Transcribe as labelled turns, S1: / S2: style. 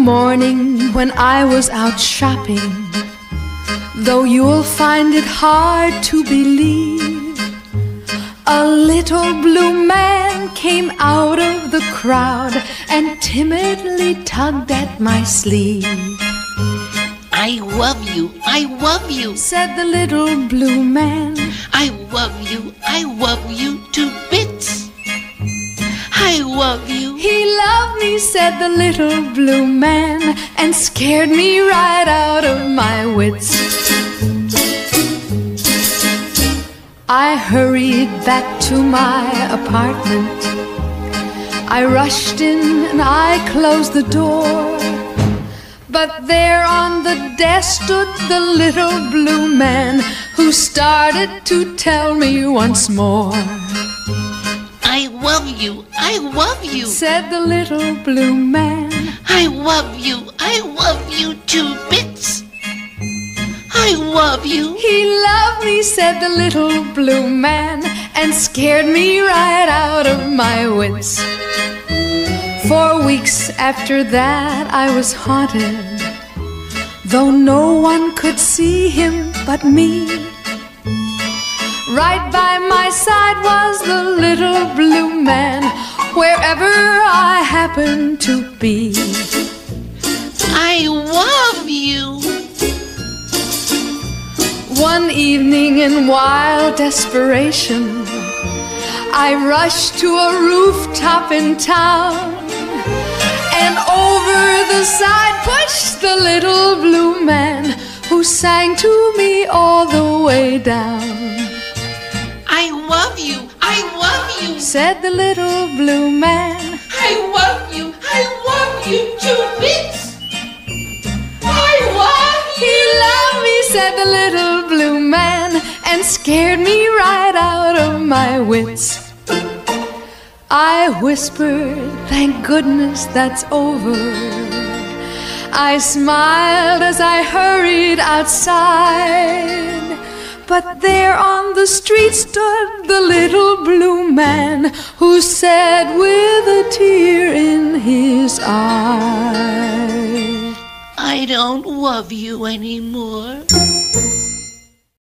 S1: morning when I was out shopping, though you'll find it hard to believe, a little blue man came out of the crowd and timidly tugged at my sleeve.
S2: I love you, I love you,
S1: said the little blue man.
S2: I love you, I love you to bits. I love you.
S1: He loved me, said the little blue man, and scared me right out of my wits. I hurried back to my apartment. I rushed in and I closed the door. But there on the desk stood the little blue man who started to tell me once more.
S2: I love you, I love you,
S1: said the little blue man.
S2: I love you, I love you to bits. I love you.
S1: He loved me, said the little blue man, and scared me right out of my wits. For weeks after that, I was haunted, though no one could see him but me. My side was the little blue man, wherever I happened to be.
S2: I love you.
S1: One evening in wild desperation, I rushed to a rooftop in town and over the side pushed the little blue man who sang to me all the way down. Said the little blue man.
S2: I love you, I love you to bits. I love you.
S1: He loved me, said the little blue man, and scared me right out of my wits. I whispered, thank goodness that's over. I smiled as I hurried outside. But there on the street stood the little blue man who said with a tear in his eye,
S2: I don't love you anymore.